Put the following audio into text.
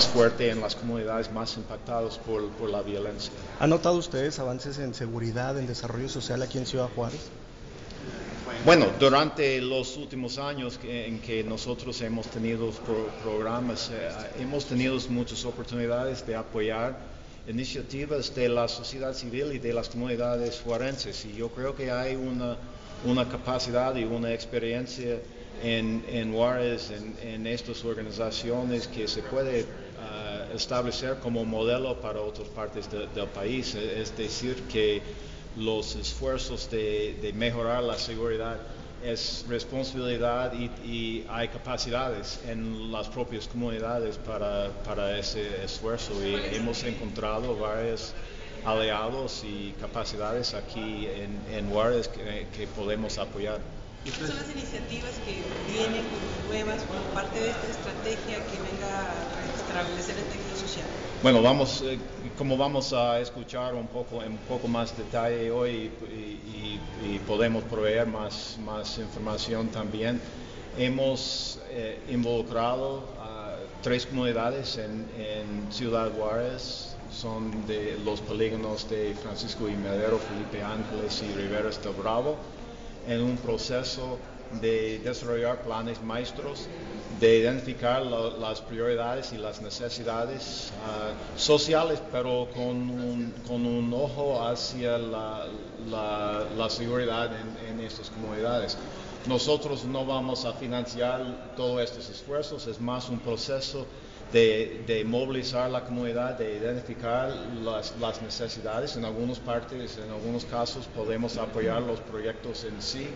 más fuerte en las comunidades más impactadas por, por la violencia. ¿Han notado ustedes avances en seguridad, en desarrollo social aquí en Ciudad Juárez? Bueno, durante los últimos años en que nosotros hemos tenido pro- programas, eh, hemos tenido muchas oportunidades de apoyar iniciativas de la sociedad civil y de las comunidades forenses. Y yo creo que hay una, una capacidad y una experiencia en, en en, en estas organizaciones que se puede ah, establecer como modelo para otras partes de- del país. Es decir, que los esfuerzos de, de mejorar la seguridad es responsabilidad y, y hay capacidades en las propias comunidades para, para ese esfuerzo y hemos encontrado varios aliados y capacidades aquí en, en Juárez que, que podemos apoyar. ¿Cuáles son las iniciativas que vienen nuevas como parte de esta estrategia que venga a restablecer el tejido social? Bueno, vamos, eh, como vamos a escuchar un poco, en un poco más detalle hoy y, y- y podemos proveer más, más información también, hemos eh, involucrado a tres comunidades en, en Ciudad Juárez, son de los polígonos de Francisco y Madero, Felipe Ángeles y Riveras del Bravo, en un proceso de desarrollar planes maestros, de identificar la- las prioridades y las necesidades ah, sociales, pero con un, con un ojo hacia la, la- seguridad en estas comunidades. Nosotros no vamos a financiar todos estos esfuerzos, es más un proceso de, de movilizar la comunidad, de identificar las, las necesidades. En algunas partes, en algunos casos, podemos apoyar los proyectos en sí.